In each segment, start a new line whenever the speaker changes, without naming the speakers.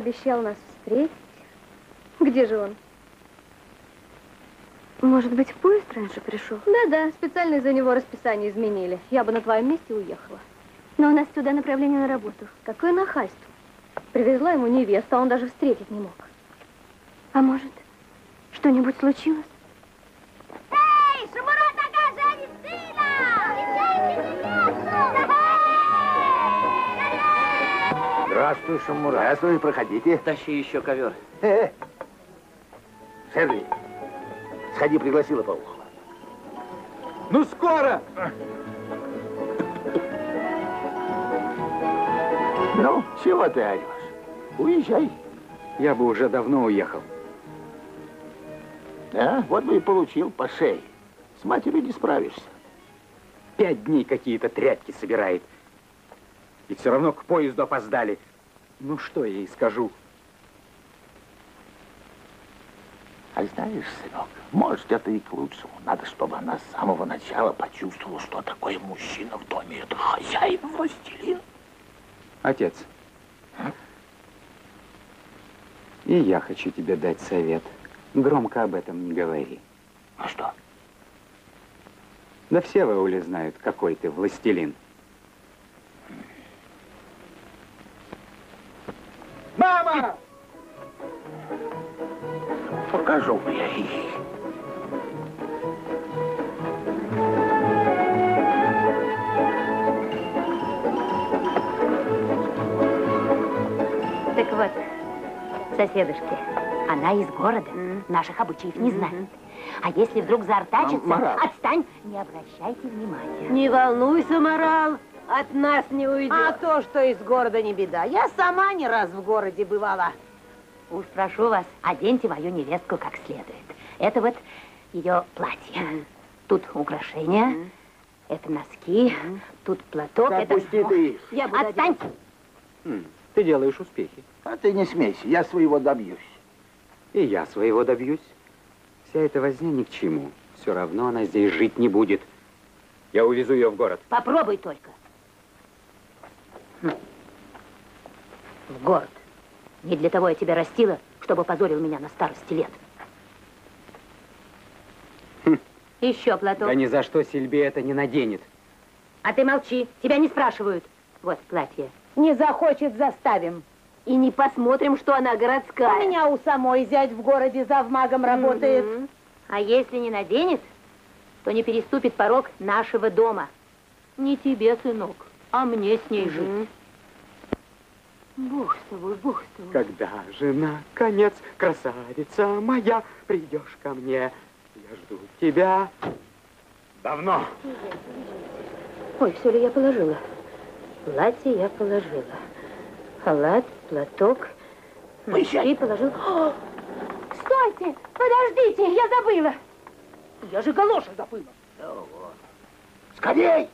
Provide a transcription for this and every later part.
обещал нас встретить. Где же он?
Может быть, поезд раньше пришел?
Да-да, специально из-за него расписание изменили. Я бы на твоем месте уехала.
Но у нас туда направление на работу.
Какое нахальство. Привезла ему невесту, а он даже встретить не мог.
А может, что-нибудь случилось?
Здравствуй, Шамура. Здравствуй, проходите.
Тащи еще ковер.
Э, -э. Шерли, сходи, пригласила Паухова.
Ну, скоро!
Ну, чего ты орешь? Уезжай.
Я бы уже давно уехал.
Да, вот бы и получил по шее. С матерью не справишься.
Пять дней какие-то тряпки собирает. И все равно к поезду опоздали. Ну, что я ей скажу?
А знаешь, сынок, может, это и к лучшему. Надо, чтобы она с самого начала почувствовала, что такое мужчина в доме. Это хозяин, властелин.
Отец, и я хочу тебе дать совет. Громко об этом не говори.
А что?
Да все в ауле знают, какой ты властелин.
Мама!
Покажу я ей.
Так вот, соседушки, она из города, наших обычаев не знает. А если вдруг заортачится,
Марал.
отстань, не обращайте внимания.
Не волнуйся, Морал, от нас не уйдет.
А то, что из города не беда. Я сама не раз в городе бывала.
Уж прошу вас, оденьте мою невестку как следует. Это вот ее платье. Тут украшения, это носки, тут платок,
Да
это...
ты их.
Я буду Отстань!
М, Ты делаешь успехи.
А ты не смейся, я своего добьюсь.
И я своего добьюсь. Вся эта возня ни к чему. Все равно она здесь жить не будет. Я увезу ее в город.
Попробуй только. Хм. В город. Не для того я тебя растила, чтобы позорил меня на старости лет.
Хм.
Еще платок.
Да ни за что Сильбе это не наденет.
А ты молчи, тебя не спрашивают. Вот платье.
Не захочет, заставим.
И не посмотрим, что она
У
городская.
меня у самой зять в городе завмагом работает.
Мгм. А если не наденет, то не переступит порог нашего дома. Не тебе, сынок, а мне с ней жить.
Бог с тобой, Бог с тобой.
Когда же, наконец, красавица моя, придешь ко мне? Я жду тебя давно.
Ой, все ли я положила? Платье я положила. Халат, платок. Носки положила. О,
Стойте, подождите, я забыла.
Я же галоши забыла.
Скорей!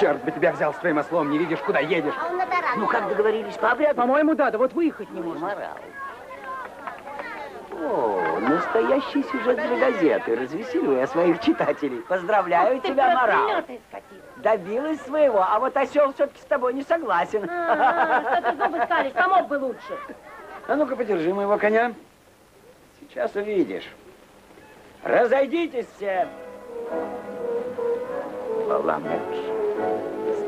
Черт бы тебя взял с твоим ослом, не видишь, куда едешь.
А он на таран.
Ну, как договорились по обряду?
По-моему, да, да вот выехать не можно.
Морал. О, настоящий сюжет для газеты. Развеселю я своих читателей. Поздравляю тебя, Морал. Добилась своего, а вот осел все-таки с тобой не согласен.
А, Что ты зубы скалишь, помог бы лучше.
А ну-ка, подержи моего коня. Сейчас увидишь. Разойдитесь все. Баламут.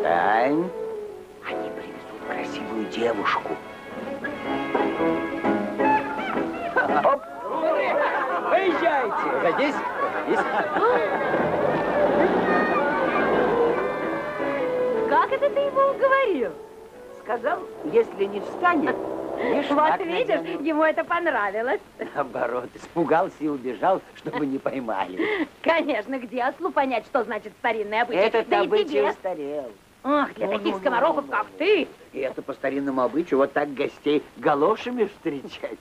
Встань. Они привезут красивую девушку. Оп. Поезжайте.
Разойдись, разойдись.
Как это ты его уговорил?
Сказал, если не встанет, не
Вот видишь,
надену.
ему это понравилось.
Наоборот, испугался и убежал, чтобы не поймали.
Конечно, где ослу понять, что значит старинный обычай?
Этот
да
обычай устарел.
Ах, для таких скоморохов, как ты.
И это по старинному обычаю вот так гостей галошами встречать.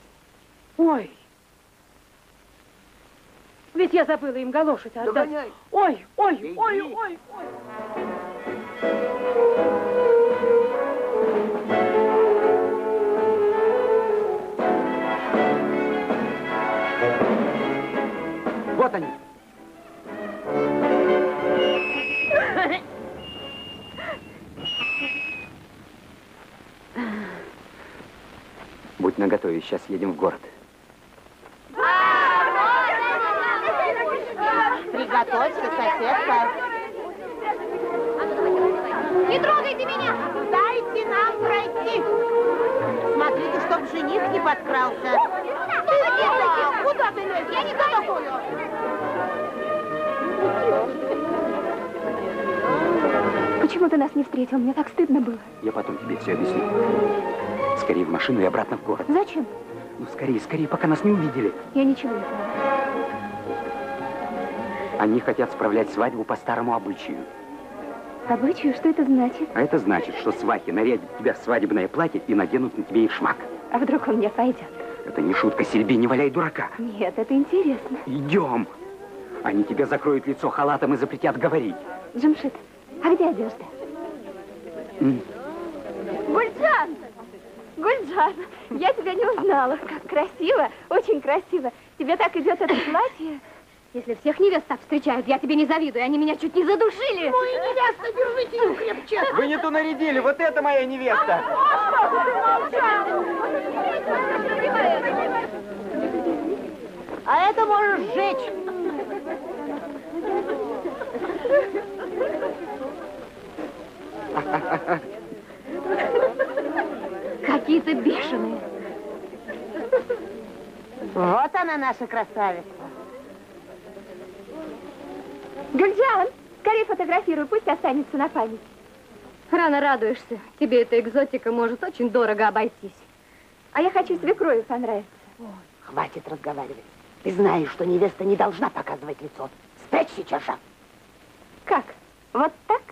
Ой. Ведь я забыла им галоши отдать.
Догоняй.
Ой, ой,
Беги.
ой, ой, ой.
Вот они. Наготове, сейчас едем в город.
Приготовься, соседка.
Не трогайте меня!
Дайте нам пройти. Смотрите, чтоб жених не подкрался.
Что вы делаете?
Куда ты лезешь?
Я не такую.
Почему ты нас не встретил? Мне так стыдно было.
Я потом тебе все объясню. Скорее в машину и обратно в город.
Зачем?
Ну, скорее, скорее, пока нас не увидели.
Я ничего не знаю.
Они хотят справлять свадьбу по старому обычаю.
Обычаю, что это значит?
А это значит, что свахи нарядят тебя в свадебное платье и наденут на тебе и шмак.
А вдруг он мне пойдет?
Это не шутка, Сильби, не валяй дурака.
Нет, это интересно.
Идем. Они тебе закроют лицо халатом и запретят говорить.
Джамшит, а где одежда? Гульджан! Гульджан, я тебя не узнала. Как красиво, очень красиво. Тебе так идет это платье.
Если всех невест так встречают, я тебе не завидую. Они меня чуть не задушили.
Вы не ту нарядили, вот это моя невеста.
А это можешь сжечь.
Какие-то бешеные.
Вот она, наша красавица.
Гульджан, скорее фотографируй, пусть останется на память.
Рано радуешься. Тебе эта экзотика может очень дорого обойтись.
А я хочу свекрови понравиться.
Хватит разговаривать. Ты знаешь, что невеста не должна показывать лицо. Спрячь сейчас же.
Как? Вот так?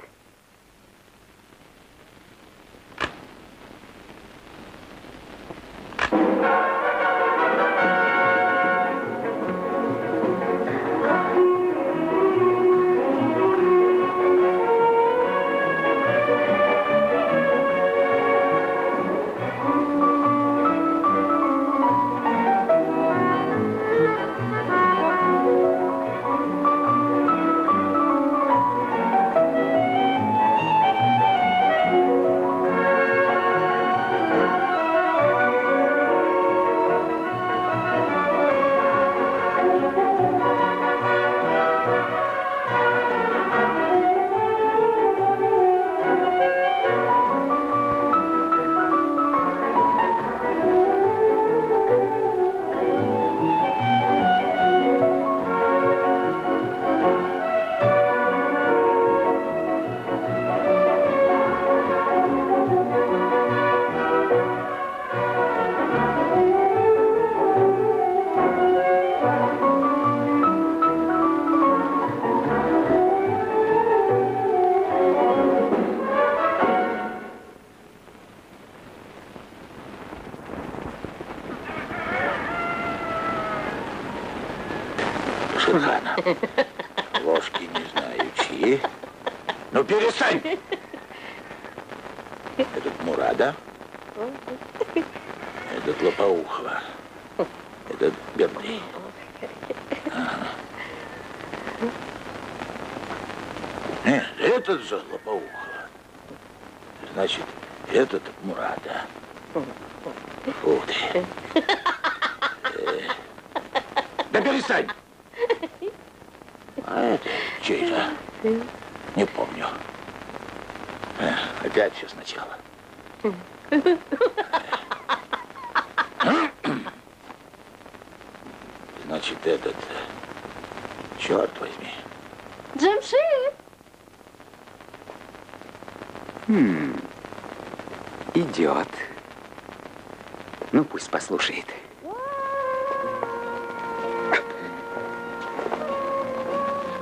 Ну,
пусть послушает.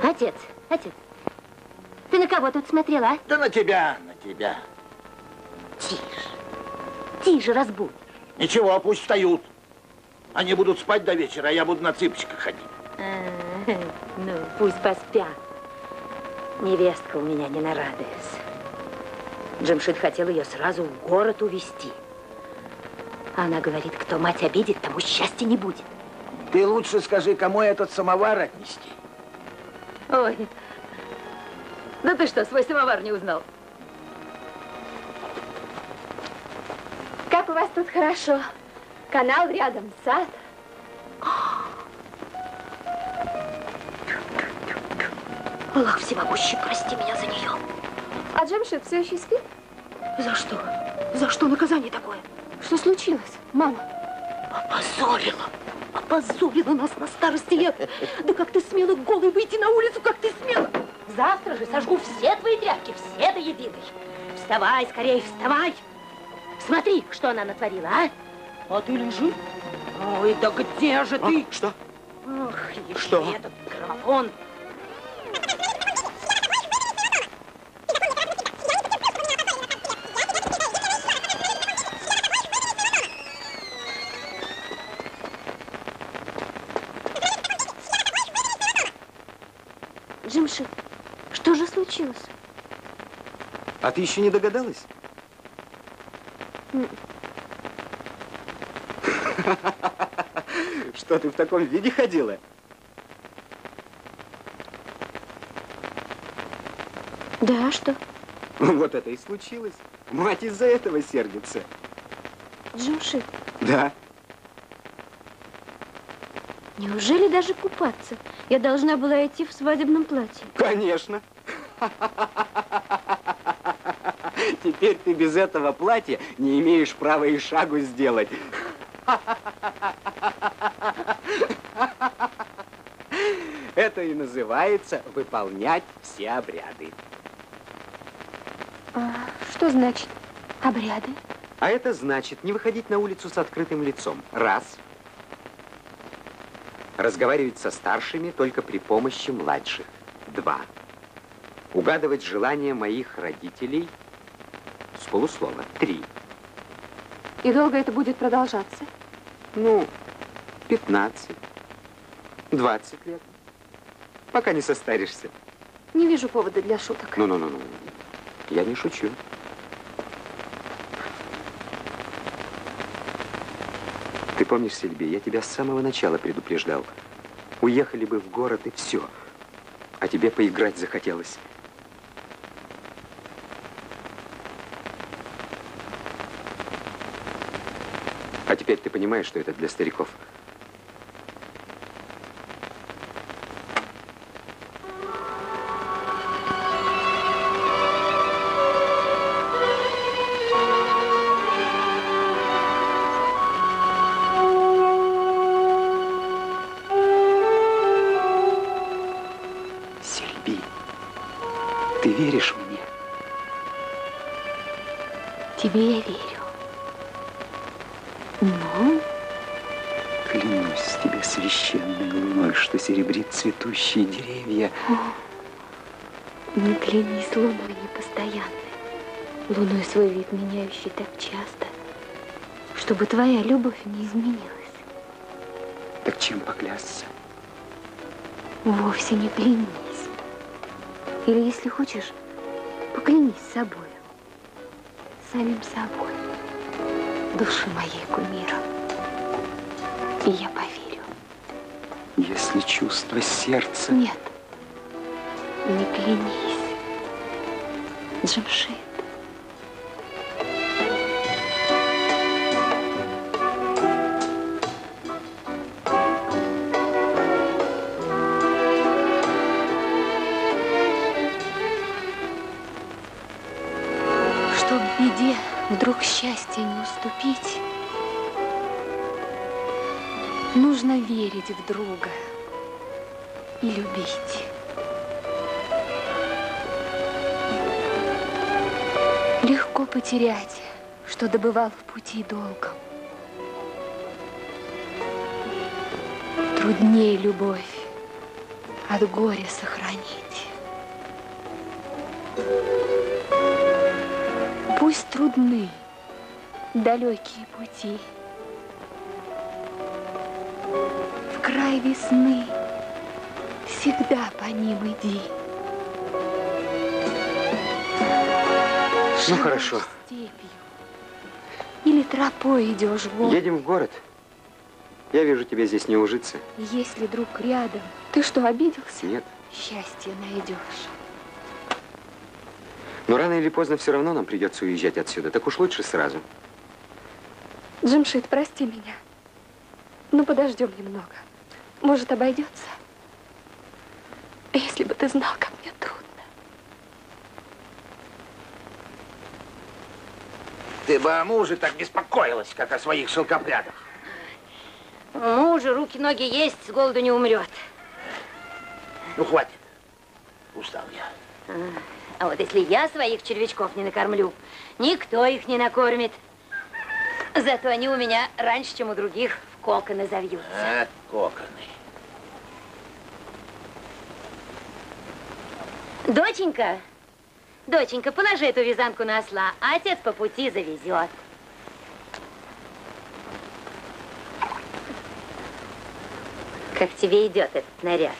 Отец, отец, ты на кого тут смотрел, а?
Да на тебя, на тебя.
Тише, тише, разбудишь.
Ничего, пусть встают. Они будут спать до вечера, а я буду на цыпочках ходить.
А, Ну, пусть поспят. Невестка у меня не нарадуется. Джамшит хотел ее сразу в город увезти. Она говорит, кто мать обидит, тому счастья не будет.
Ты лучше скажи, кому этот самовар отнести.
Ой, да ты что, свой самовар не узнал?
Как у вас тут хорошо. Канал рядом, сад.
Аллах всемогущий, прости меня за нее.
А Джемшит все еще спит?
За что? За что наказание такое?
Что случилось, мама?
Опозорила. Опозорила нас на старости лет. Да как ты смела голой выйти на улицу, как ты смела? Завтра же сожгу все твои тряпки, все до единой. Вставай, скорее, вставай. Смотри, что она натворила, а? А ты лежи. Ой, да где же ты?
Что?
Ох,
Что?
этот граммофон.
А ты еще не догадалась? Что, ты в таком виде ходила?
Да, что?
Вот это и случилось. Мать из-за этого сердится.
Джимшит,
Да.
неужели даже купаться? Я должна была идти в свадебном платье.
Конечно. Теперь ты без этого платья не имеешь права и шагу сделать. Это и называется выполнять все обряды.
А что значит обряды?
А это значит не выходить на улицу с открытым лицом. Раз. Разговаривать со старшими только при помощи младших. Два. Угадывать желания моих родителей полуслова. Три.
И долго это будет продолжаться?
Ну, 15, 20 лет. Пока не состаришься.
Не вижу повода для шуток.
Ну-ну-ну-ну. Я не шучу. Ты помнишь, Сельби, я тебя с самого начала предупреждал. Уехали бы в город и все. А тебе поиграть захотелось. Теперь ты понимаешь, что это для стариков.
Клянись луной непостоянной. Луной свой вид меняющий так часто, чтобы твоя любовь не изменилась.
Так чем поклясться?
Вовсе не клянись. Или, если хочешь, поклянись собой. Самим собой. Души моей кумира. И я поверю.
Если чувство сердца...
Нет, не клянись. Джамшит. Беде вдруг счастья не уступить, нужно верить в друга и любить. Потерять, что добывал в пути долгом. Труднее любовь от горя сохранить. Пусть трудны далекие пути. В край весны всегда по ним иди.
Ну, хорошо.
степью Или тропой идешь в город.
Едем в город. Я вижу, тебе здесь не ужиться.
Если друг рядом, ты что, обиделся?
Нет.
Счастье найдешь.
Но рано или поздно все равно нам придется уезжать отсюда. Так уж лучше сразу.
Джимшит, прости меня. Ну, подождем немного. Может, обойдется? Если бы ты знал, как мне трудно.
Ты бы о муже так беспокоилась, как о своих шелкопрядах.
У мужа руки-ноги есть, с голоду не умрет.
Ну, хватит. Устал я.
А вот если я своих червячков не накормлю, никто их не накормит. Зато они у меня раньше, чем у других, в коконы завьются.
А, коконы.
Доченька, доченька, положи эту вязанку на осла, а отец по пути завезет. Как тебе идет этот наряд?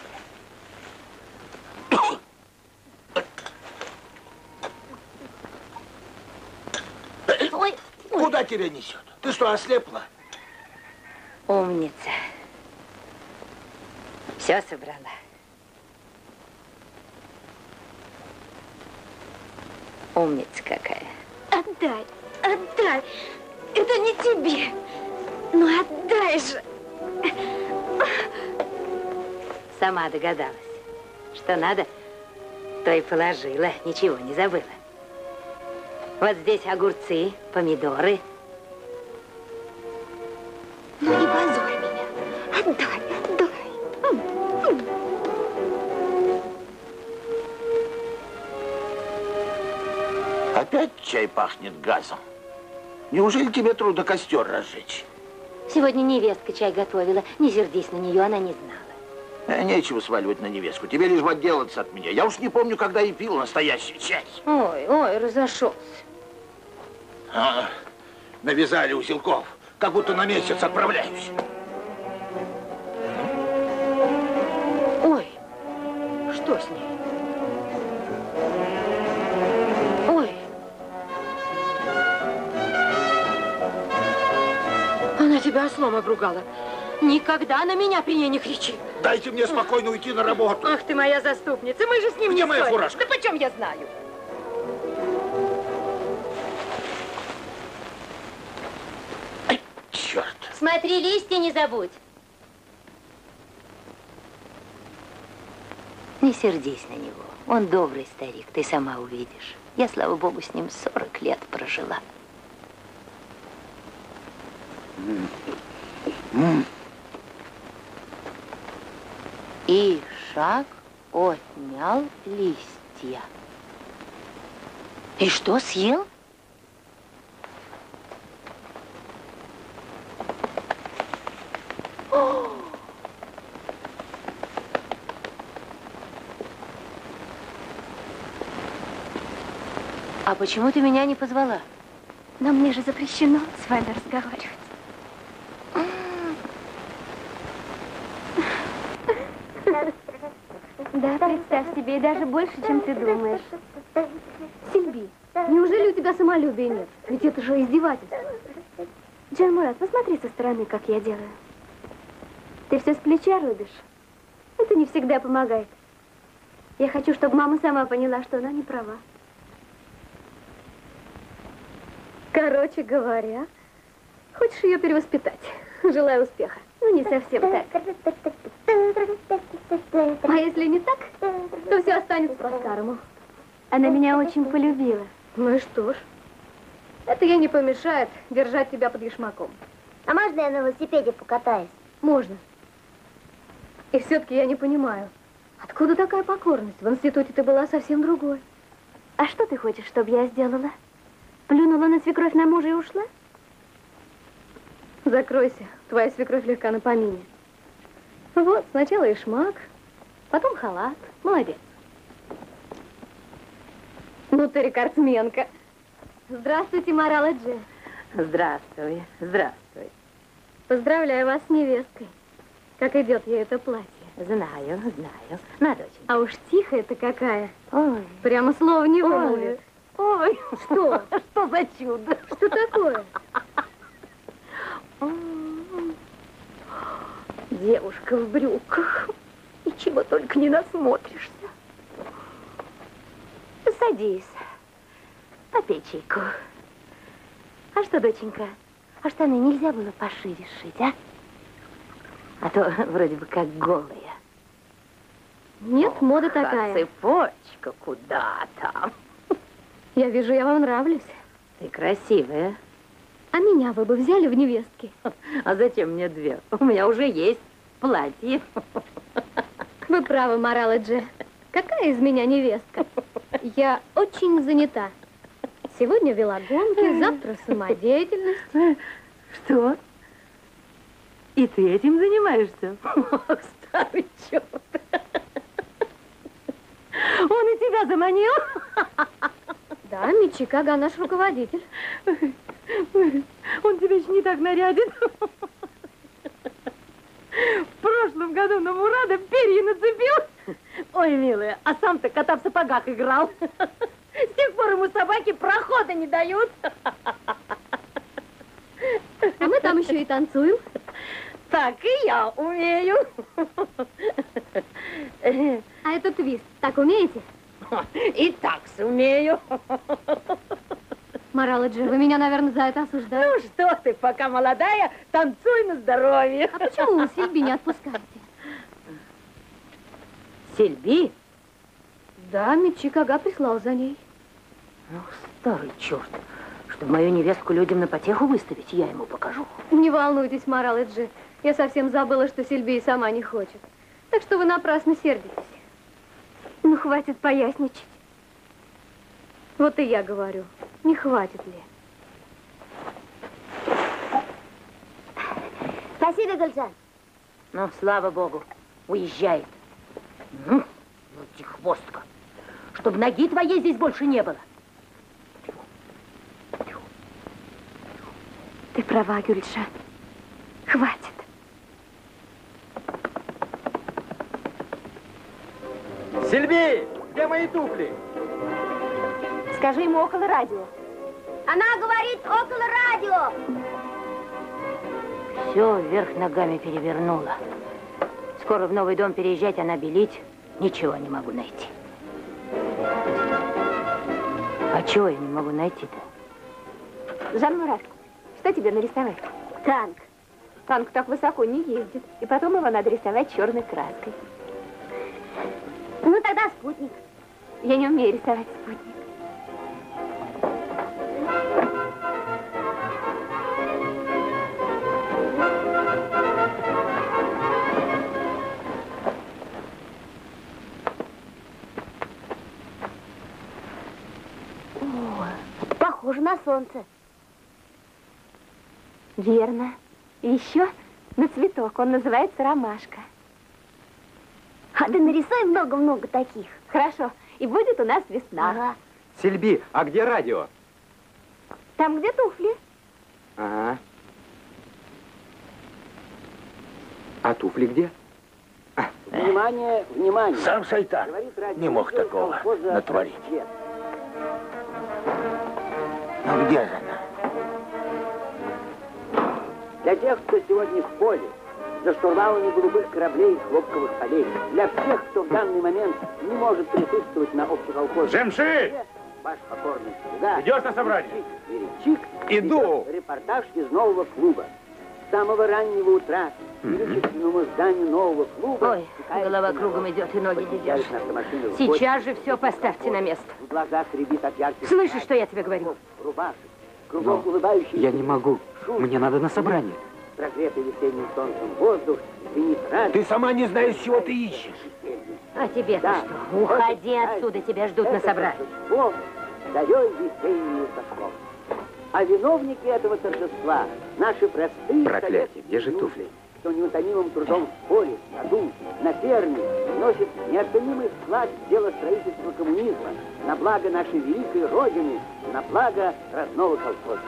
Ой,
Куда тебя несет? Ты что, ослепла?
умница. Все собрала. Умница какая.
Отдай, отдай. Это не тебе. Ну, отдай же.
Сама догадалась. Что надо, то и положила. Ничего не забыла. Вот здесь огурцы, помидоры.
Пахнет газом. Неужели тебе трудно костер разжечь?
Сегодня невестка чай готовила. Не сердись на нее, она не знала.
Э, нечего сваливать на невестку. Тебе лишь бы отделаться от меня. Я уж не помню, когда и пил настоящий чай.
Ой, ой, разошелся.
А, навязали узелков, как будто на месяц отправляюсь.
Ой, что с ней? Ослом обругала. Никогда на меня при ней не кричи.
Дайте мне спокойно уйти на работу.
Ах ты моя заступница, мы же с ним
Где
не
моя
ссорились.
фуражка?
Да почем я знаю?
Черт.
Смотри, листья не забудь. Не сердись на него. Он добрый старик, ты сама увидишь. Я, слава богу, с ним 40 лет прожила. И шаг отнял листья. И что, съел? А почему ты меня не позвала?
Но мне же запрещено с вами разговаривать. Да, представь себе, и даже больше, чем ты думаешь. Сильби, неужели у тебя самолюбия нет? Ведь это же издевательство. Джан Мурат, посмотри со стороны, как я делаю. Ты все с плеча рубишь. Это не всегда помогает. Я хочу, чтобы мама сама поняла, что она не права. Короче говоря, хочешь ее перевоспитать. Желаю успеха. Ну, не совсем так. А если не так, то все останется по-старому. Она меня очень полюбила. Ну и что ж, это ей не помешает держать тебя под ешмаком.
А можно я на велосипеде покатаюсь?
Можно. И все-таки я не понимаю, откуда такая покорность? В институте ты была совсем другой. А что ты хочешь, чтобы я сделала? Плюнула на свекровь на мужа и ушла? Закройся, твоя свекровь легка на помине. Вот, сначала ишмак, потом халат. Молодец. Ну ты рекордсменка. Здравствуйте, Марала Дже.
Здравствуй, здравствуй.
Поздравляю вас с невесткой. Как идет ей это платье.
Знаю, знаю. На, доченька.
А уж тихая-то какая.
Ой,
Прямо слова не вымолвит.
ой,
Что?
что за чудо?
Что такое?
Девушка в брюках. И чего только не насмотришься. Садись. Попей чайку.
А что, доченька, А штаны нельзя было пошире сшить, а?
А то вроде бы как голая.
Нет, мода
А
такая.
цепочка куда там?
Я вижу, я вам нравлюсь.
Ты красивая.
А меня вы бы взяли в невестки.
А зачем мне две? У меня уже есть платье.
Вы правы, Морала. Какая из меня невестка? Я очень занята. Сегодня вела гонки, завтра самодеятельность.
Что? И ты этим занимаешься? Ох, старый черт. Он и тебя заманил?
Да, Мичикага наш руководитель.
Он тебя еще не так нарядит. В прошлом году на Мурада перья нацепил. Ой, милая, а сам-то кота в сапогах играл. С тех пор ему собаки прохода не дают.
А мы там еще и танцуем.
Так и я умею.
А это твист. Так умеете?
И так сумею.
Морала Дже, вы меня, наверное, за это осуждаете.
Ну что ты, пока молодая, танцуй на здоровье.
А почему вы Сильби не отпускаете?
Сильби?
Да, Мичикага прислал за ней.
Ну, старый черт. Чтобы мою невестку людям на потеху выставить, я ему покажу.
Не волнуйтесь, Морала Дже. Я совсем забыла, что Сильби и сама не хочет. Так что вы напрасно сердитесь. Ну, хватит поясничать. Вот и я говорю, не хватит ли.
Спасибо, Гульжан.
Ну, слава богу, уезжает. Ну, хвостка. Чтобы ноги твоей здесь больше не было.
Ты права, Гюльша. Хватит.
Сильви, где мои туфли?
Скажи ему около радио.
Она говорит около радио.
Все вверх ногами перевернула. Скоро в новый дом переезжать, она белить. Ничего не могу найти. А чего я не могу найти-то?
Жан Мурат, что тебе нарисовать?
Танк.
Танк так высоко не ездит. И потом его надо рисовать черной краской.
Ну, тогда спутник.
Я не умею рисовать спутник.
Похоже на солнце.
Верно. И еще на цветок. Он называется ромашка.
А да нарисуй много-много таких.
Хорошо. И будет у нас весна.
Ага.
Сильби, а где радио?
Там, где туфли.
Ага. А туфли где?
Внимание, внимание.
Сам шайтан не мог такого натворить. Ну где же она?
Для тех, кто сегодня в поле, за штурвалами голубых кораблей и хлопковых полей. Для всех, кто в данный момент не может присутствовать на общеколхозном
Жемши!
Ваш покорный слуга.
Идешь на собрание?
Верещик,
Иду.
Репортаж из нового клуба. С самого раннего утра к величественному зданию нового клуба.
Ой, голова кругом идет и ноги
автомашины в
Сейчас же все поставьте на место.
В глазах рябит от ярких
Слышишь, что я тебе говорю?
Рубашек. Кругом улыбающийся.
Я не могу. Мне надо на собрание.
Прогретый весенним солнцем воздух звенит радость.
Ты сама не знаешь, чего ты ищешь.
А тебе-то
Да.
что? Уходи отсюда, тебя ждут на собрании.
торжество тосков. А виновники этого торжества – наши простые
Проклятие, где же туфли?
Кто неутомимым трудом в поле, в саду, на ферме вносит неоценимый вклад в дело строительства коммунизма на благо нашей великой Родины, на благо родного колхоза.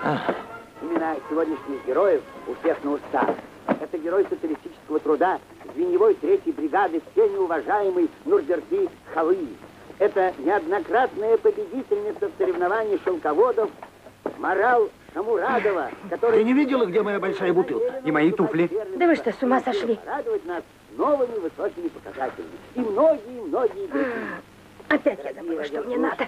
Имена сегодняшних героев у всех на устах. Это герой социалистического труда, звеньевой третьей бригады, всеми уважаемый Нурберти Халыев. Это неоднократная победительница в соревновании шелководов Морал Шамурадова, который...
Ты не видела, где моя большая бутылка?
И мои туфли.
Да вы что, с ума сошли?
Радовать нас новыми высокими показателями. И многие-многие другие.
Опять я забыла, что мне надо.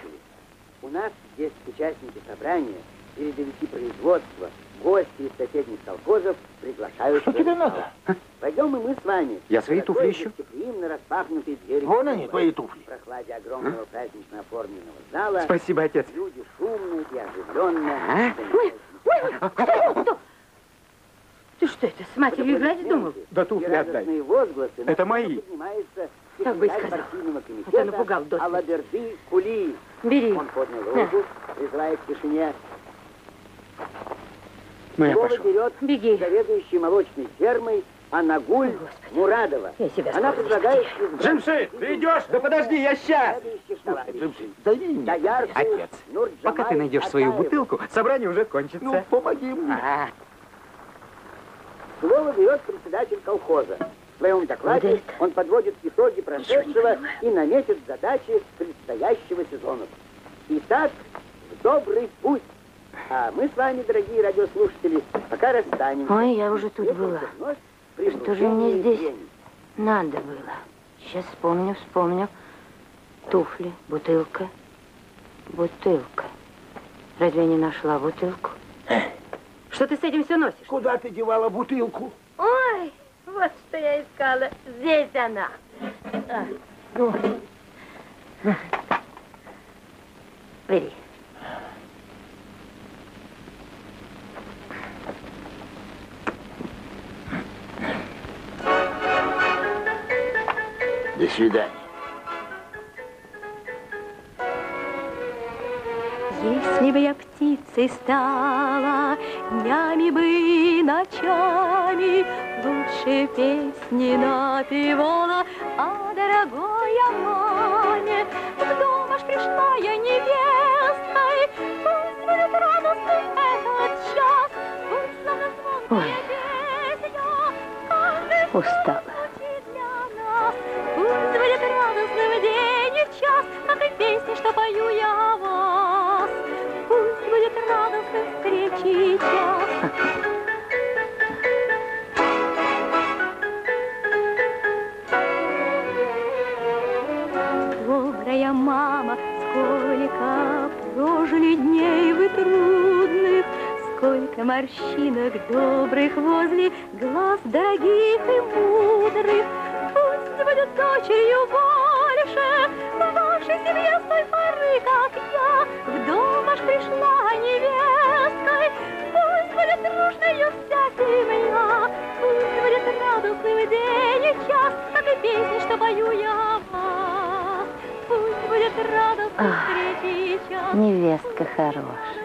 У нас есть участники собрания, передовики производства, гости из
соседних колхозов приглашают.
Что тебе надо?
Пойдем и мы с вами.
Я свои туфли ищу.
гостеприимно распахнутые двери.
Вон они, твои туфли.
В прохладе огромного празднично оформленного зала.
Спасибо, отец.
Люди шумные и оживленные.
А?
Ой, ой, что? Ты что это, с матерью играть думал?
Да туфли отдай.
возгласы.
Это мои.
Так бы и сказал. А то напугал до смерти.
Алаберды Кули.
Бери.
Он поднял руку, призывая к тишине.
Ну, я
Слово
пошел.
берет
Беги.
заведующий молочной фермой Анагуль Мурадова.
Я себя
Она предлагает
Джимши, ты идешь? Да подожди, я сейчас.
Джимси, дай мне.
Доярку
Отец, Пока ты найдешь свою бутылку, собрание уже кончится.
Ну, помоги мне.
А,
Слово берет председатель колхоза. В своем докладе он подводит итоги прошедшего и наметит задачи предстоящего сезона. Итак, в добрый путь. А мы с вами, дорогие радиослушатели, пока расстанемся.
Ой, я уже тут была. Что же мне здесь? Надо было. Сейчас вспомню, вспомню. Туфли, бутылка, бутылка. Разве я не нашла бутылку?
Что ты с этим все носишь?
Куда ты девала бутылку?
Ой, вот что я искала. Здесь она.
Бери.
До свидания.
Если бы я птицей стала, днями бы и ночами лучше песни напевала, а дорогой маме в дом аж пришла я невестой, пусть будет радостный этот час, пусть славно звонкая
Ой.
песня, каждый
Устала.
Морщинок добрых возле глаз дорогих и мудрых. Пусть будет дочерью больше в вашей семье с той поры, как я в дом аж пришла невесткой. Пусть будет дружною вся семья, пусть будет радостным день и час, как и песни, что пою я о вас. Пусть будет радостным
Ах,
встречи час.
Невестка хорошая.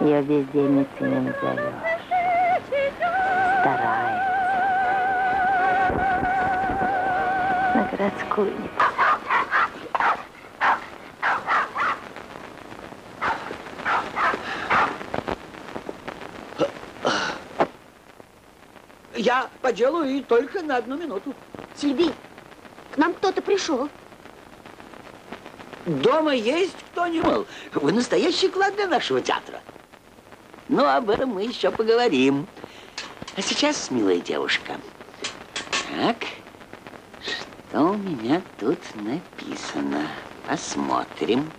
Ее бездельницей не назовешь. Старается. На городскую не.
Я по делу и только на одну минуту.
Сильви, к нам кто-то пришел.
Дома есть кто-нибудь? Вы настоящий клад для нашего театра. Но об этом мы еще поговорим. А сейчас, милая девушка, так, что у меня тут написано? Посмотрим.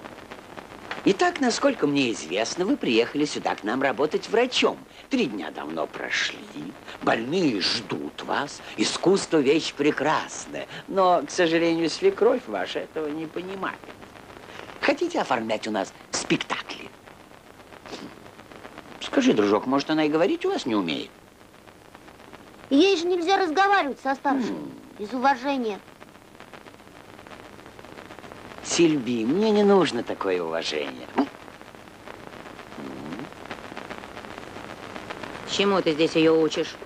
Итак, насколько мне известно, вы приехали сюда к нам работать врачом. Три дня давно прошли, больные ждут вас. Искусство – вещь прекрасная, но, к сожалению, свекровь ваша этого не понимает. Хотите оформлять у нас Скажи, дружок, может, она и говорить у вас не умеет?
Ей же нельзя разговаривать со старшим. Из уважения.
Сильби, мне не нужно такое уважение.
Чему ты здесь ее учишь?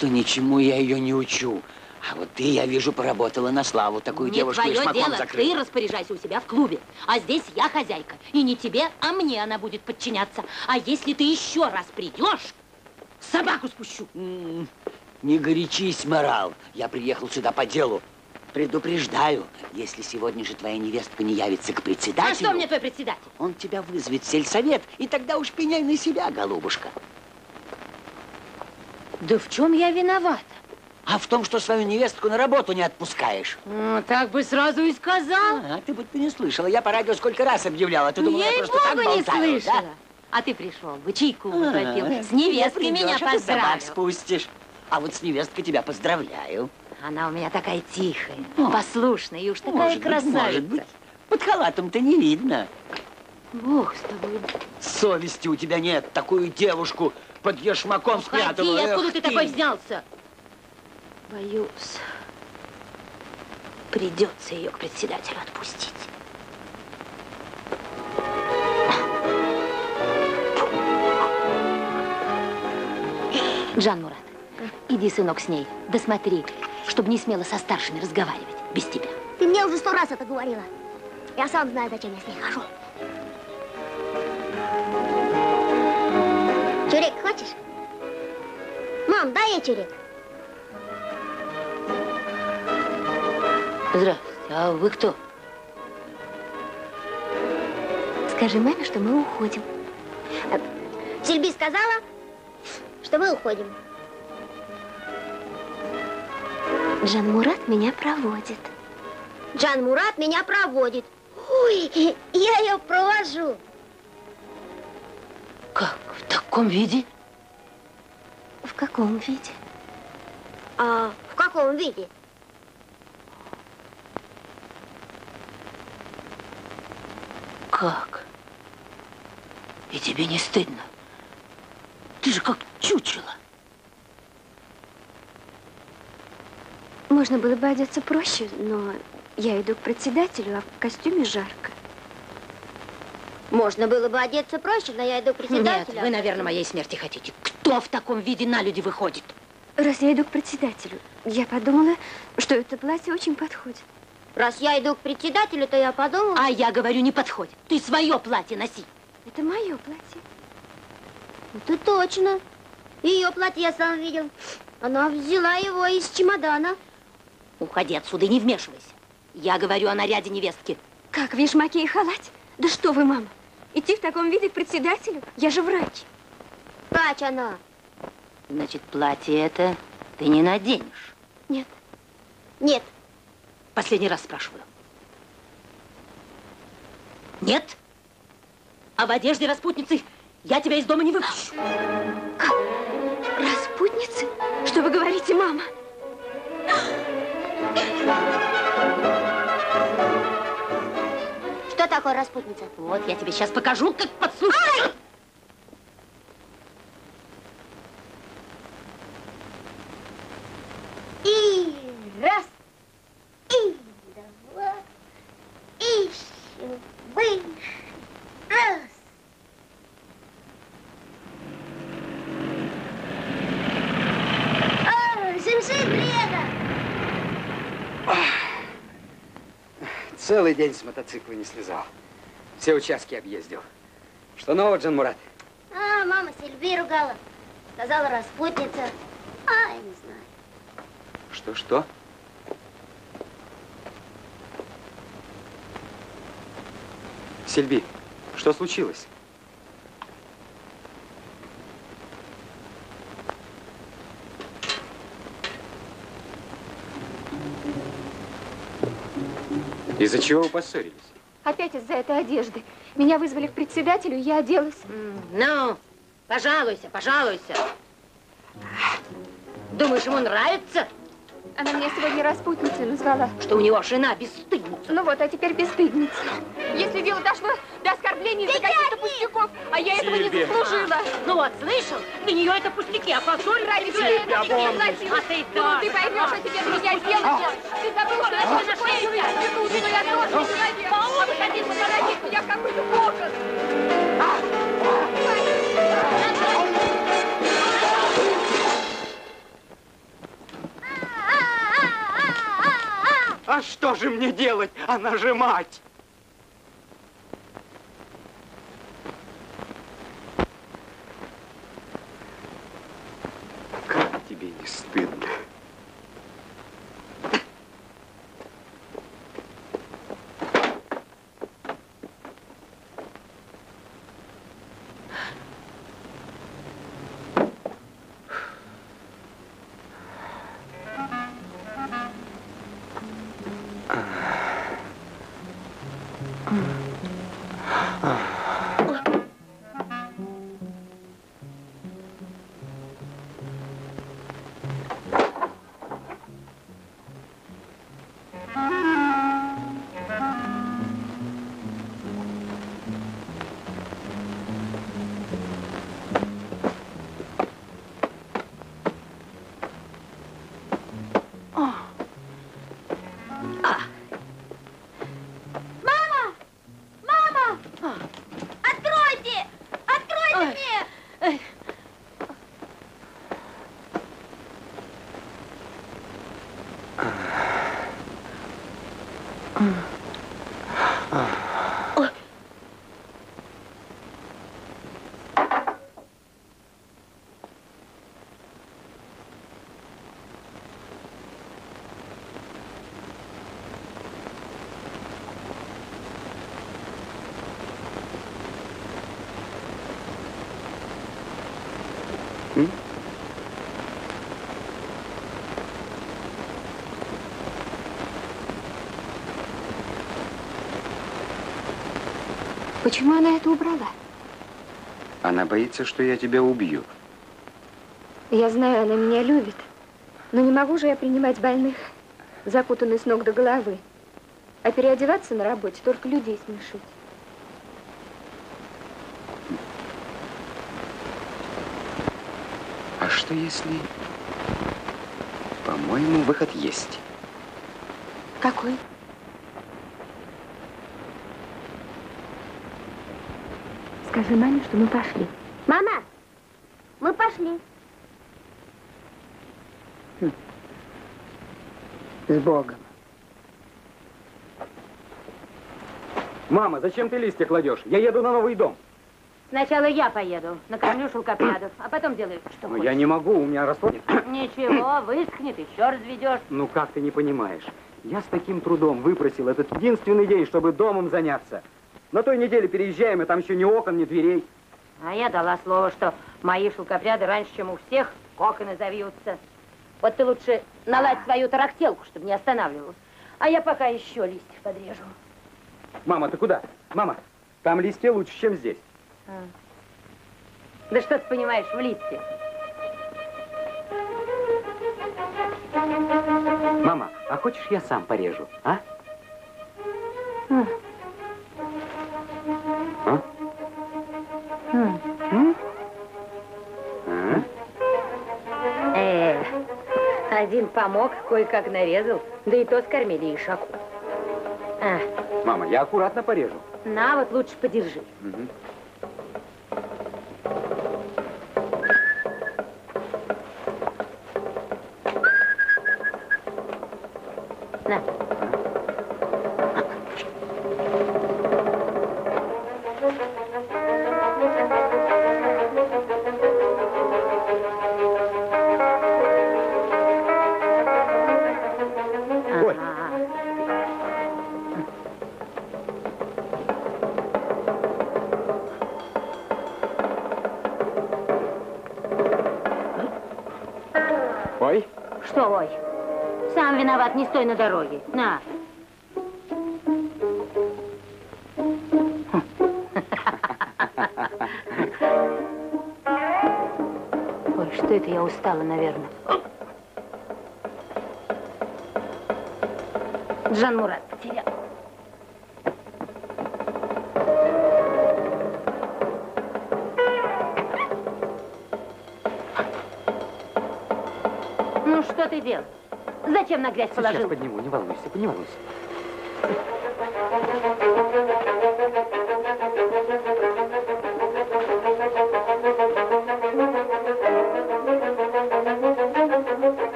То ничему я ее не учу. А вот ты, я вижу, поработала на славу. Такую
Не
девушку
твое
шмаком
дело,
закрыла.
ты распоряжайся у себя в клубе. А здесь я хозяйка. И не тебе, а мне она будет подчиняться. А если ты еще раз придешь, собаку спущу.
М, Не горячись, морал. Я приехал сюда по делу. Предупреждаю, если сегодня же твоя невестка не явится к
А
председателю,
что мне твой председатель?
он тебя вызовет в сельсовет, и тогда уж пеняй на себя, голубушка.
Да в чем я виновата?
А в том, что свою невестку на работу не отпускаешь.
Ну, так бы сразу и сказал.
А, ты будто не слышала. Я по радио сколько раз объявляла. Ты думала, я просто так
Ей-богу, не
болтаю, да?
слышала. А ты пришел бы, чайку
А,
попил. С невесткой
не
меня
а ты спустишь. А вот с невесткой тебя поздравляю.
Она у меня такая тихая, послушная и уж такая
Может быть,
красавица.
может быть. Под халатом-то не видно.
Бог с тобой.
Совести у тебя нет. Такую девушку под ешмаком спрятала.
Уходи, откуда
Эх
ты такой взялся? Боюсь, придется ее к председателю отпустить. Джан Мурат, иди, сынок, с ней. Да смотри, чтобы не смело со старшими разговаривать. Без тебя.
Ты мне уже сто раз это говорила. Я сам знаю, зачем я с ней хожу. Чурек хочешь? Мам, дай я чурек.
Здравствуйте. А вы кто?
Скажи маме, что мы уходим.
Сильби сказала, что мы уходим.
Джан Мурат меня проводит.
Джан Мурат меня проводит. Ой, я ее провожу.
Как? В таком виде?
В каком виде?
А в каком виде?
Как? И тебе не стыдно? Ты же как чучело.
Можно было бы одеться проще, но я иду к председателю, а в костюме жарко.
Можно было бы одеться проще, но я иду к
Нет,
председателю.
вы, наверное, моей смерти хотите. Кто в таком виде на люди выходит?
Раз я иду к председателю, я подумала, что это платье очень подходит.
Раз я иду к председателю, то я подумала...
А я говорю, не подходит. Ты свое платье носи.
Это мое платье.
Это точно. Ее платье я сам видел. Она взяла его из чемодана.
Уходи отсюда и не вмешивайся. Я говорю о наряде невестки.
Как, в ешмаке и халате? Да что вы, мама, идти в таком виде к председателю? Я же врач.
Врач она.
Значит, платье это ты не наденешь.
Нет.
Нет.
Последний раз спрашиваю. Нет? А в одежде распутницы я тебя из дома не выпущу.
Распутницы? Что вы говорите, мама?
Что такое распутница?
Вот я тебе сейчас покажу, как подслушать.
И раз, и два, и выше, раз. А, Шимшин, приеда!
Целый день с мотоцикла не слезал. Все участки объездил. Что нового, Джан Мурат?
А, мама Сильви ругала. Сказала распутница. А, я не знаю.
Что-что? Сильби, что случилось? Из-за чего вы поссорились?
Опять из-за этой одежды. Меня вызвали к председателю, я оделась.
Ну, пожалуйся, пожалуйся. Думаешь, ему нравится,
Она меня сегодня распутницей назвала.
что у него жена бесстыдница?
Ну вот, а теперь бесстыдница. Если дело дошло до оскорблений из-за каких-то пустяков, а я этого не заслужила.
Ну вот, слышал? Для нее это пустяки, а поссорь
Ради я это тебе платила?
А ты
Ну,
да.
ты поймешь, что тебе для меня сделали. Ты забыл, что я тоже такой институт, что я тоже человек. А вы хотите посадить меня в какой-то кокон.
А что же мне делать? Она же мать!
Почему она это убрала?
Она боится, что я тебя убью.
Я знаю, она меня любит. Но не могу же я принимать больных, закутанных с ног до головы. А переодеваться на работе, только людей смешить.
А что если... По-моему, выход есть.
Какой? Скажи маме, что мы пошли.
Мама, мы пошли.
С Богом.
Мама, зачем ты листья кладешь? Я еду на новый дом.
Сначала я поеду, накормлю шелкопрядов, а потом делаю, что
Но
хочешь.
я не могу, у меня расходник.
Ничего, высохнет, еще разведешь.
Ну как ты не понимаешь? Я с таким трудом выпросил этот единственный день, чтобы домом заняться. На той неделе переезжаем, и там еще ни окон, ни дверей.
А я дала слово, что мои шелкопряды раньше, чем у всех, коконы завьются. Вот ты лучше наладь свою тарахтелку, чтобы не останавливалась. А я пока еще листьев подрежу.
Мама, ты куда? Мама, там листья лучше, чем здесь.
А. Да что ты понимаешь в листьях?
Мама, а хочешь я сам порежу, а?
А.
А?
Э, один помог, кое-как нарезал, да и то скормили ишаку. А,
Мама, я аккуратно порежу.
на, вот лучше подержи.
Мгм.
Что? Сам виноват, не стой на дороге. На. Ой, что это я устала, наверное. Джан Мурат ты делаешь? Зачем на грязь
сейчас
положил?
подниму, не волнуйся, не волнуйся.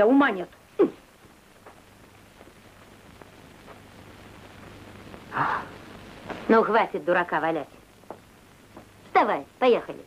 Тебя ума нет.
Ну, хватит дурака валять. Вставай, поехали.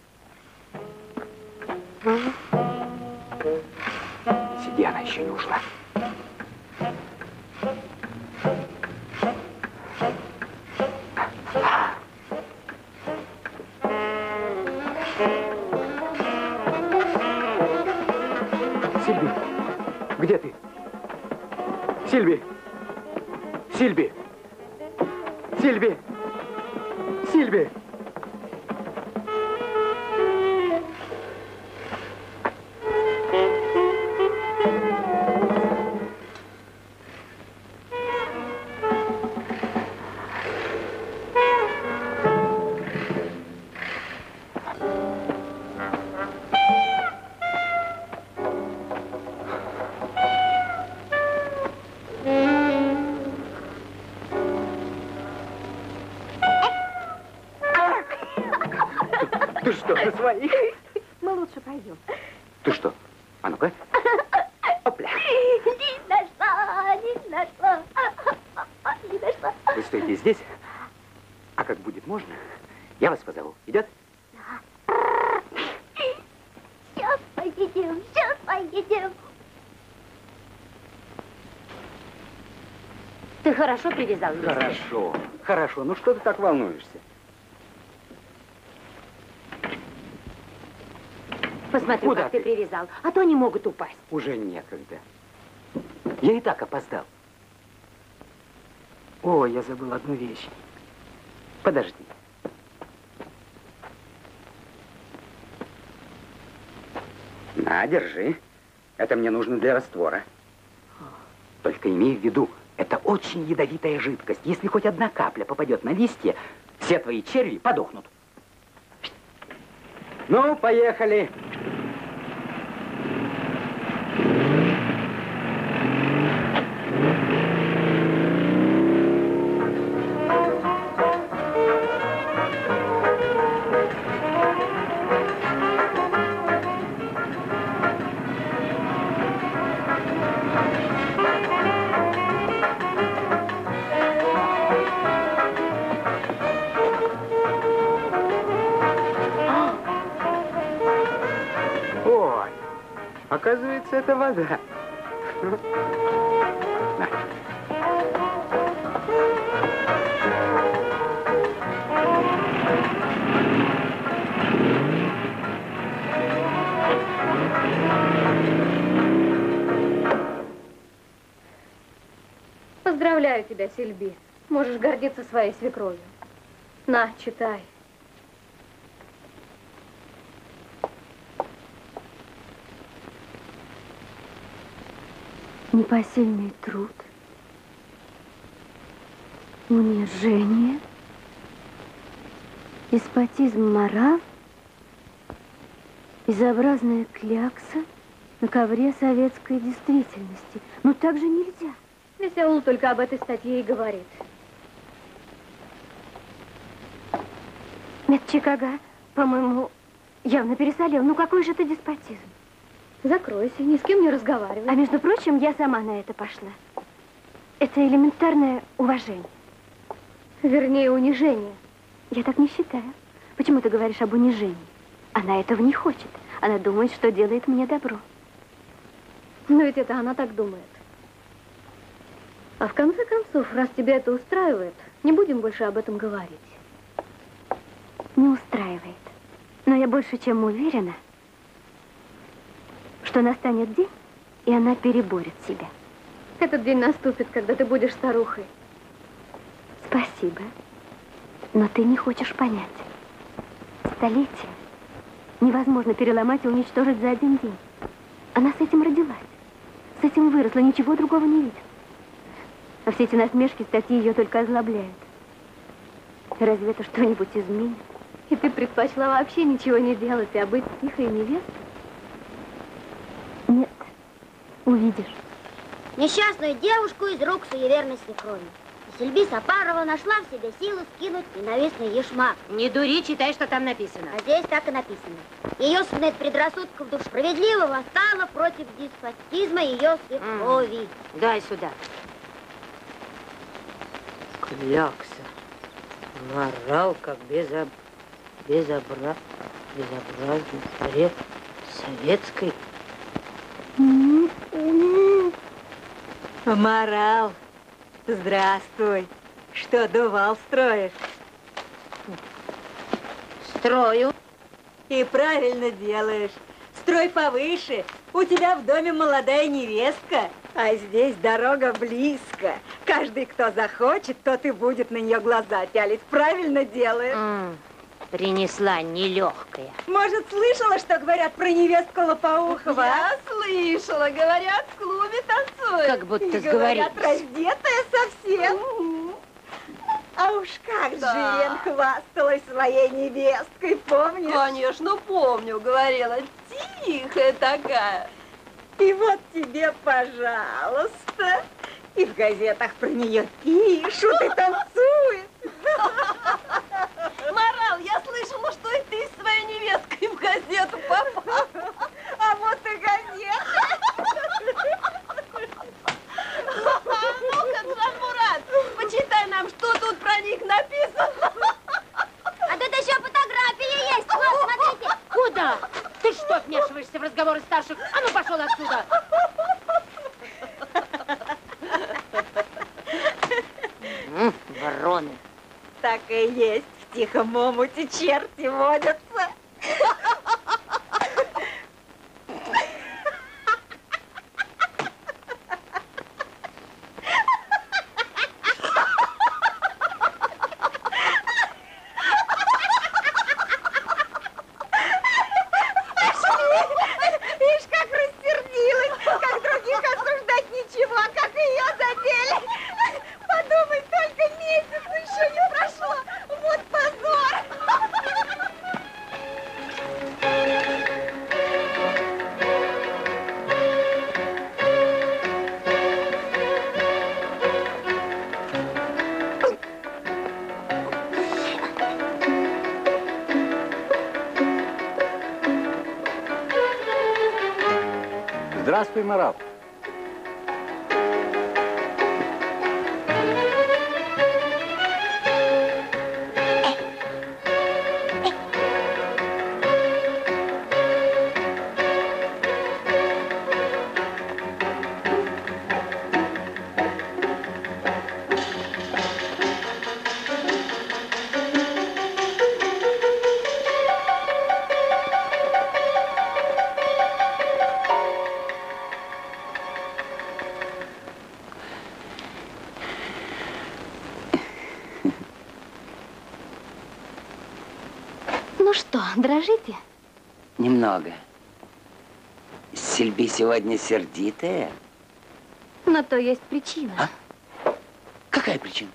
Что, на своих?
Мы лучше пойдем.
Ты что? А ну-ка. Опля.
Не нашла, не нашла. Не нашла.
Вы стойте здесь, а как будет можно, я вас позову. Идет?
Сейчас поедем. сейчас поедем.
Ты хорошо привязал?
Хорошо, хорошо. Ну что ты так волнуешься?
Посмотри,
Куда
как ты привязал, а то они могут упасть.
Уже некогда. Я и так опоздал. О, я забыл одну вещь. Подожди. На, держи. Это мне нужно для раствора. Только имей в виду, это очень ядовитая жидкость. Если хоть одна капля попадет на листья, все твои черви подохнут. Ну, поехали. Ой, это вода.
Поздравляю тебя, Сильби. Можешь гордиться своей свекровью. На, читай.
Непосильный труд, унижение, деспотизм морал, безобразная клякса на ковре советской действительности. Но так же нельзя.
Весь аул только об этой статье и говорит.
Нет, Чикаго, по-моему, явно пересолил. Ну какой же это деспотизм?
Закройся, ни с кем не разговаривай.
А между прочим, я сама на это пошла. Это элементарное уважение.
Вернее, унижение.
Я так не считаю. Почему ты говоришь об унижении? Она этого не хочет. Она думает, что делает мне добро.
Но ведь это она так думает. А в конце концов, раз тебя это устраивает, не будем больше об этом говорить.
Не устраивает. Но я больше чем уверена, что настанет день, и она переборет себя.
Этот день наступит, когда ты будешь старухой.
Спасибо. Но ты не хочешь понять. Столетие невозможно переломать и уничтожить за один день. Она с этим родилась. С этим выросла, ничего другого не видит. А все эти насмешки, статьи ее только озлобляют. Разве это что-нибудь изменит?
И ты предпочла вообще ничего не делать, а быть тихой невестой?
Нет, увидишь.
Несчастную девушку из рук суеверной свекрови. И Сильби Сапарова нашла в себе силы скинуть ненавистный ешмак.
Не дури, читай, что там написано.
А здесь так и написано. Ее смет предрассудков душ справедливо восстала против деспотизма ее свекрови.
Дай сюда. Клякса. Морал, как безоб... безобра... безобразный поред советской. Морал. Здравствуй. Что, дувал строишь? Строю. И правильно делаешь. Строй повыше. У тебя в доме молодая невестка, а здесь дорога близко. Каждый, кто захочет, тот и будет на нее глаза пялить. Правильно делаешь.
Принесла нелегкая.
Может, слышала, что говорят про невестку Лопоухова?
Я слышала, говорят, в клубе танцуют.
Как будто сговорились.
говорят, раздетая совсем. А уж как
Да.
же Лен хвасталась своей невесткой, помнишь?
Конечно, помню, говорила, тихая такая.
И вот тебе, пожалуйста. И в газетах про нее пишут и танцуют.
Морал, я слышала, что и ты с своей невесткой в газету попал.
А вот и газета.
Ну-ка, Джанмурат, почитай нам, что тут про них написано.
А тут еще фотографии есть. Вот, смотрите.
Куда? Ты что вмешиваешься в разговоры старших? А ну, пошел отсюда! Вороны.
Так и есть. В тихом омуте черти водятся.
Здравствуй,
сегодня сердитая.
На то есть причина.
Какая причина?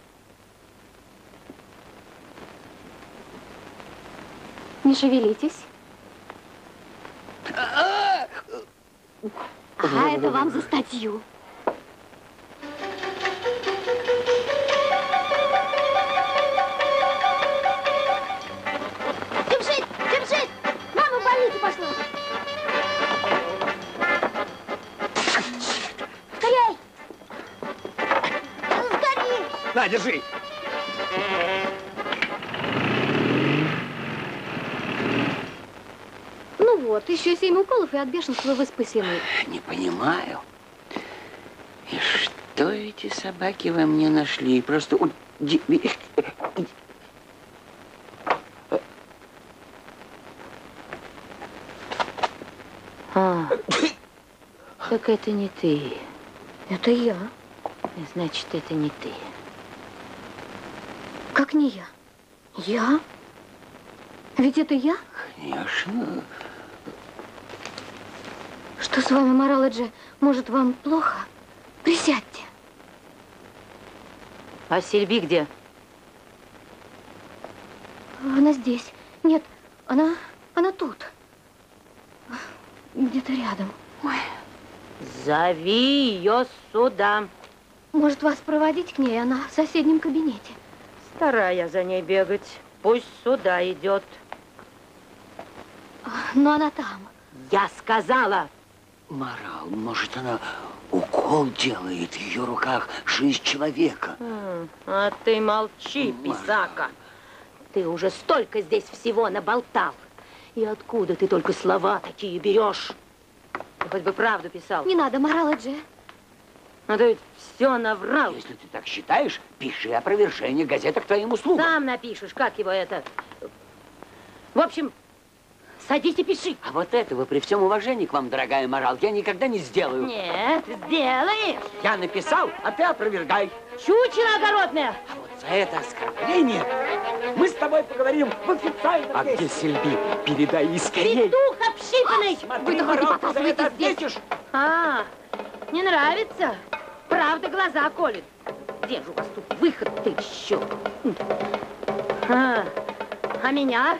Не шевелитесь. А это вам за статью.
На, держи.
Ну вот, еще семь уколов, и от бешенства вы спасены.
Не понимаю. И что эти собаки во мне нашли? Просто...
А, так это не ты.
Это я.
Значит, это не ты.
Как не я? Я? Ведь это я?
Конечно.
Что с вами, Моралоджи? Может, вам плохо? Присядьте.
А Сильби где?
Она здесь. Нет, она, она тут. Где-то рядом. Ой,
Зови ее сюда.
может, вас проводить к ней? Она в соседнем кабинете.
Старая за ней бегать. Пусть сюда идет.
Но она там.
Я сказала.
Морал, может, она укол делает в ее руках жизнь человека.
А ты молчи, писака. Ты уже столько здесь всего наболтал. И откуда ты только слова такие берешь? Ты хоть бы правду писал.
Не надо, Моралоджи.
А ты ведь все наврал.
Если ты так считаешь, пиши опровержение газета к твоим услугам.
Сам напишешь, как его это... В общем, садись и пиши.
А вот этого, при всем уважении к вам, дорогая Морал, я никогда не сделаю.
Нет, сделаешь.
Я написал, а ты опровергай.
Чучело огородное.
А вот за это оскорбление мы с тобой поговорим в официальном А где Сильби? Передай скорее.
Петух общипанный.
Смотри, Морал, ты за это ответишь.
А, не нравится? Правда глаза колет. Где же у вас тут выход ты еще? А, а меня?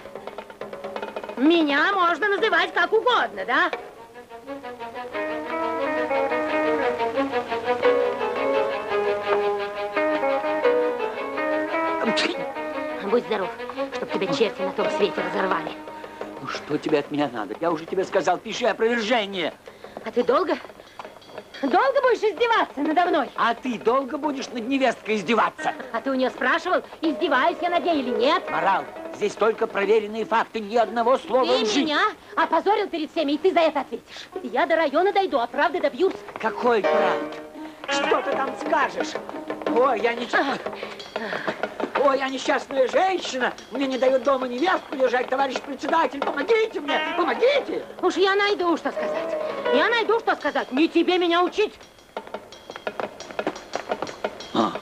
Меня можно называть как угодно, да? Будь здоров, чтоб тебя черти на том свете разорвали.
Ну что тебе от меня надо? Я уже тебе сказал, пиши опровержение.
А ты долго? Долго будешь издеваться надо мной?
А ты долго будешь над невесткой издеваться?
А ты у нее спрашивал, издеваюсь я над ней или нет?
Морал, Здесь только проверенные факты, ни одного слова
Ты
лжи.
меня опозорил перед всеми, и ты за это ответишь. Я до района дойду, а правды добьюсь.
Какой правд? Что ты там скажешь? Ой, я ничего... Ой, я несчастная женщина. Мне не дают дома невестку держать, товарищ председатель. Помогите мне, помогите.
Уж я найду, что сказать. Я найду, что сказать. Не тебе меня учить.
А.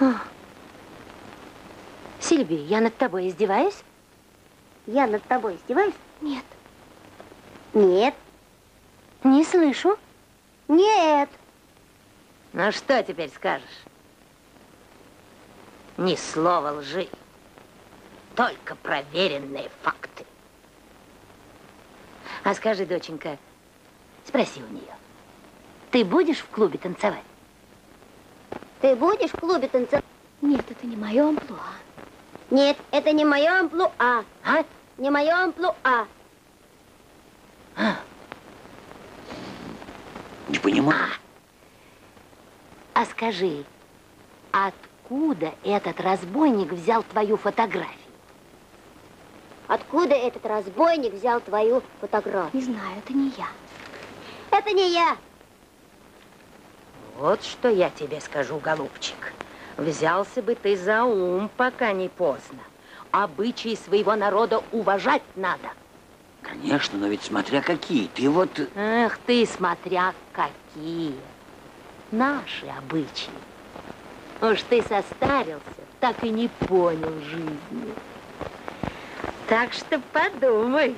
А. Сильви, я над тобой издеваюсь?
Я над тобой издеваюсь?
Нет.
Нет.
Не слышу.
Нет.
Ну что теперь скажешь? Ни слова лжи. Только проверенные факты. А скажи, доченька, спроси у нее. Ты будешь в клубе танцевать?
Ты будешь в клубе танцевать?
Нет, это не мое амплуа.
Нет, это не мое амплуа.
А?
Не мое амплуа.
Не понимаю.
А скажи, откуда этот разбойник взял твою фотографию?
Откуда этот разбойник взял твою фотографию?
Не знаю, это не я.
Это не я.
Вот что я тебе скажу, голубчик. Взялся бы ты за ум, пока не поздно. Обычаи своего народа уважать надо.
Конечно, но ведь смотря какие. Ты вот...
Эх ты, смотря какие. Наши обычаи. Уж ты состарился, так и не понял жизни. Так что подумай.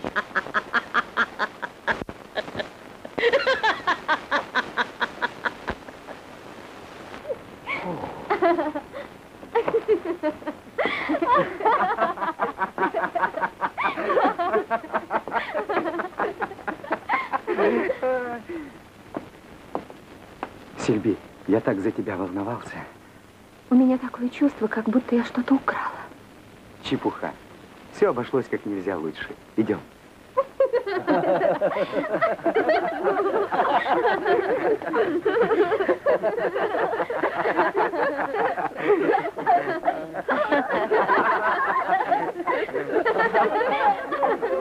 Сильби, я так за тебя волновался.
У меня такое чувство, как будто я что-то украла.
Чепуха. Все обошлось как нельзя лучше. Идем.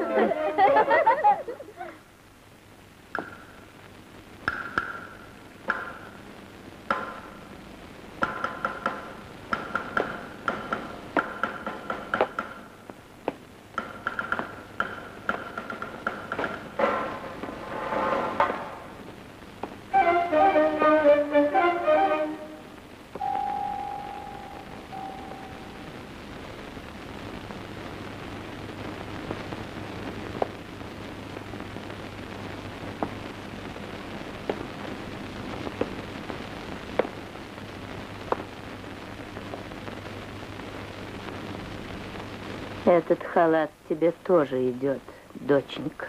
Этот халат тебе тоже идет, доченька.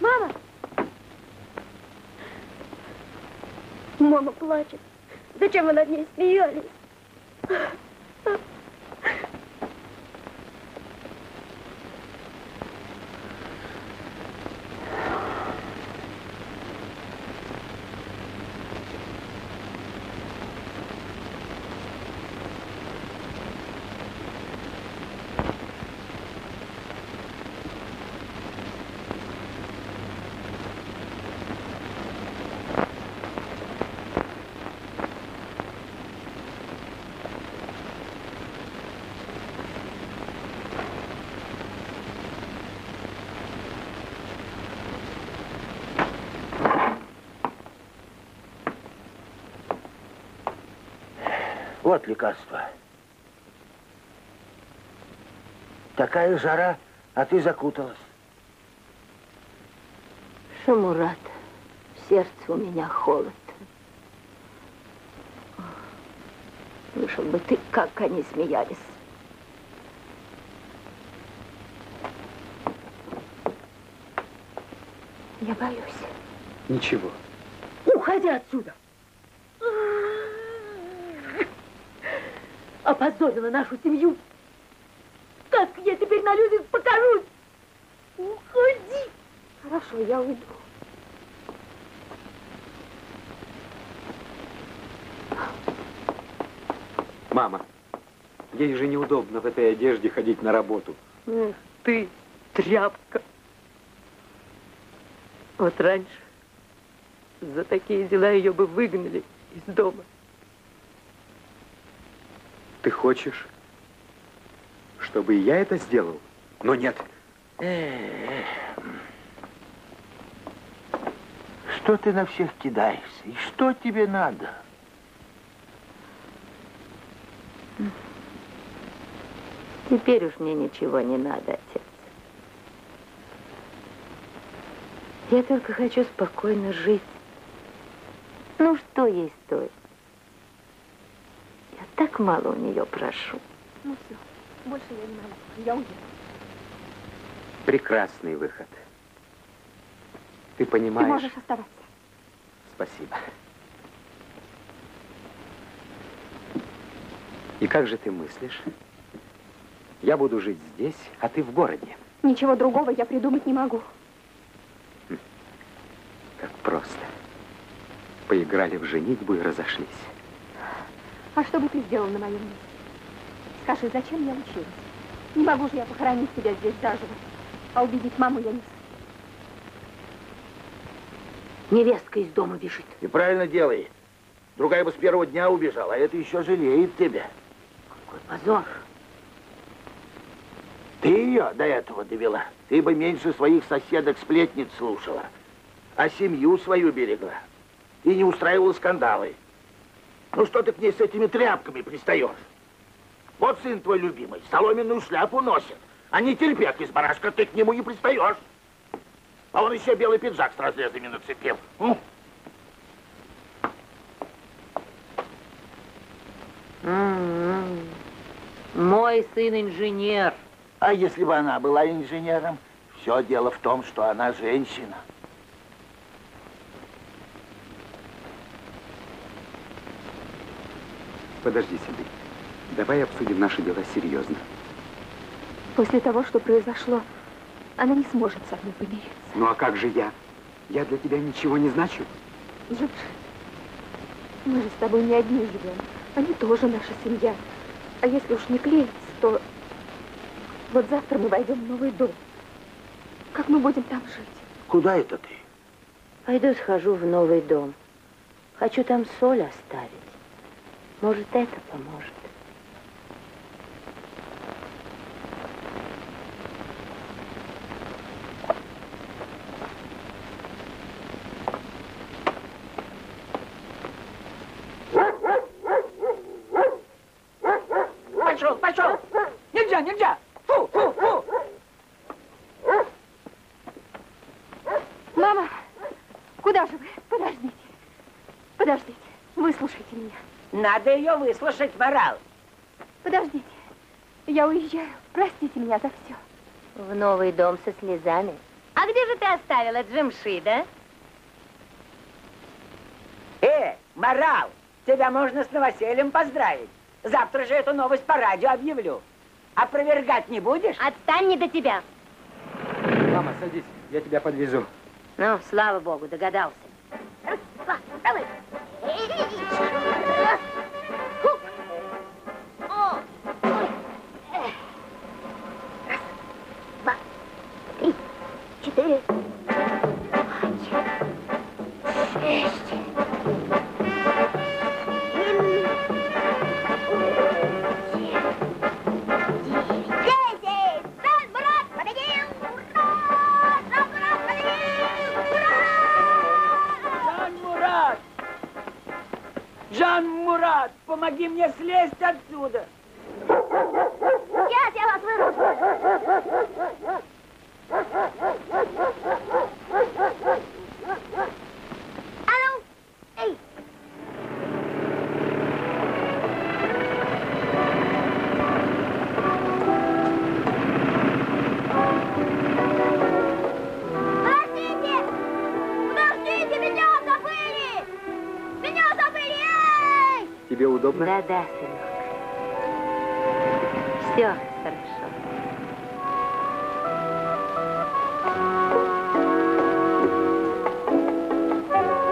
Мама! Мама плачет. Зачем вы над ней смеялись?
Вот лекарство. Такая жара, а ты закуталась.
Шамурат, в сердце у меня холод. Слышал бы ты, как они смеялись.
Я боюсь.
Ничего.
Уходи отсюда! опозорила нашу семью. Как я теперь на людях покажусь? Уходи!
Хорошо, я уйду.
Мама, ей же неудобно в этой одежде ходить на работу.
Эх, ты тряпка. Вот раньше за такие дела ее бы выгнали из дома.
Ты хочешь, чтобы и я это сделал? Но нет.
Э, Что ты на всех кидаешься? И что тебе надо?
Теперь уж мне ничего не надо, отец. Я только хочу спокойно жить. Ну, что ей стоит? Так мало у нее прошу.
Ну все, больше я не могу. Я уеду.
Прекрасный выход. Ты
Ты
понимаешь?
можешь оставаться.
Спасибо. И как же ты мыслишь? Я буду жить здесь, а ты в городе.
Ничего другого я придумать не могу.
Как просто. Поиграли в женитьбу и разошлись.
А что бы ты сделал на моем месте? Скажи, зачем я училась? Не могу же я похоронить тебя здесь заживо. А убедить маму я не
Невестка из дома бежит.
И правильно делает. Другая бы с первого дня убежала, а это еще жалеет тебя.
Какой позор.
Ты ее до этого довела. Ты бы меньше своих соседок сплетниц слушала, а семью свою берегла. И не устраивала скандалы. Ну что ты к ней с этими тряпками пристаешь? Вот сын твой любимый, соломенную шляпу носит, а не терпек из барашка, ты к нему не пристаешь. А он еще белый пиджак с разрезами нацепил.
М-м. Мой сын инженер.
А если бы она была инженером? Все дело в том, что она женщина.
Подожди, Сиды. Давай обсудим наши дела серьезно.
После того, что произошло, она не сможет со мной помириться.
Ну а как же я? Я для тебя ничего не значу.
Джордж, мы же с тобой не одни живем. Они тоже наша семья. А если уж не клеится, то вот завтра мы войдем в новый дом. Как мы будем там жить?
Куда это ты?
Пойду схожу в новый дом. Хочу там соль оставить. Может, это поможет.
Пошел, пошел! Нельзя, нельзя! Фу, фу, фу!
Мама, куда же вы? Подождите. Подождите. Выслушайте меня.
Надо ее выслушать, морал.
Подождите. Я уезжаю. Простите меня за все.
В новый дом со слезами.
А где же ты оставила Джимшида?
Э, морал, тебя можно с новосельем поздравить. Завтра же эту новость по радио объявлю. Опровергать не будешь?
Отстань не до тебя.
Мама, садись, я тебя подвезу.
Ну, слава богу, догадался.
Давай.
Помоги мне слезть отсюда!
Сейчас я вас выручу!
Да-да, сынок. Все хорошо.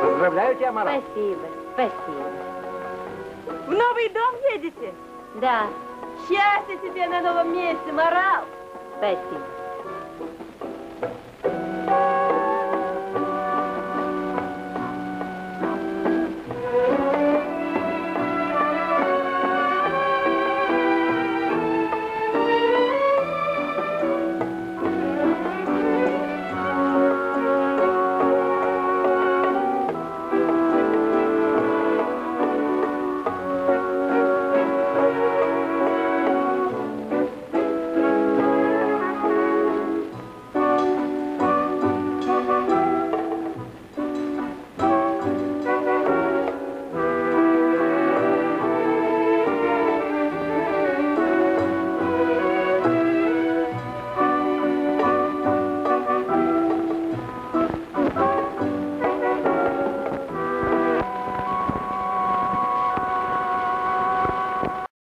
Поздравляю тебя, Марат.
Спасибо, спасибо.
В новый дом едете?
Да.
Счастья тебе на новом месте, морал!
Спасибо.